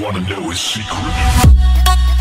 wanna know his secret?